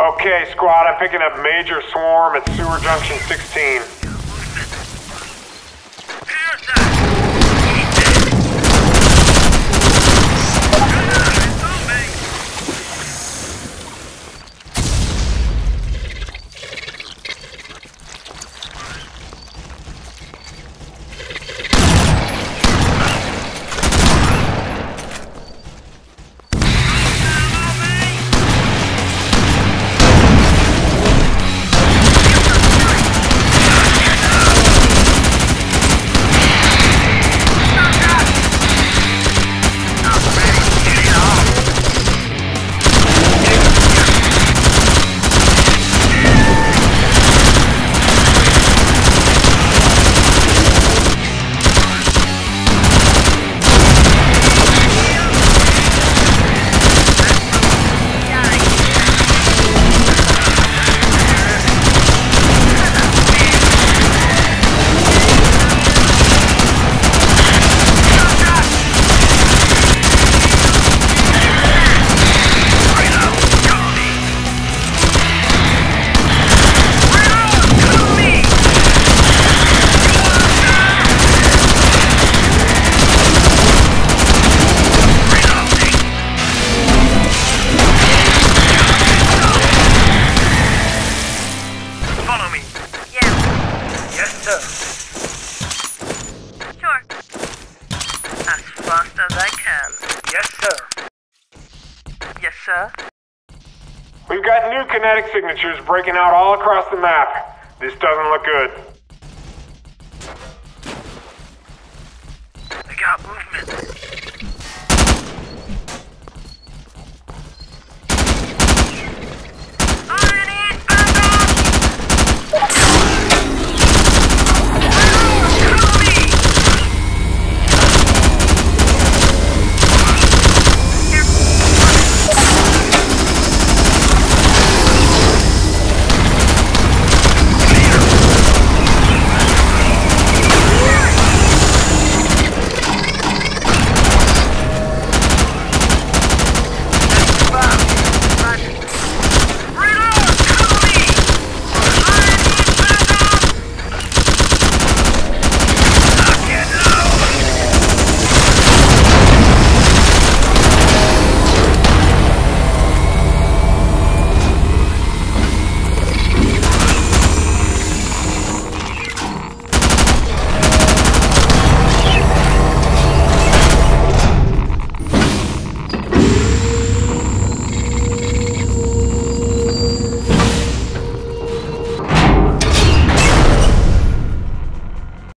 Okay, squad, I'm picking up major swarm at sewer junction 16. Yes, sir. sure. As fast as I can. Yes, sir. Yes, sir. We've got new kinetic signatures breaking out all across the map. This doesn't look good. I got movement.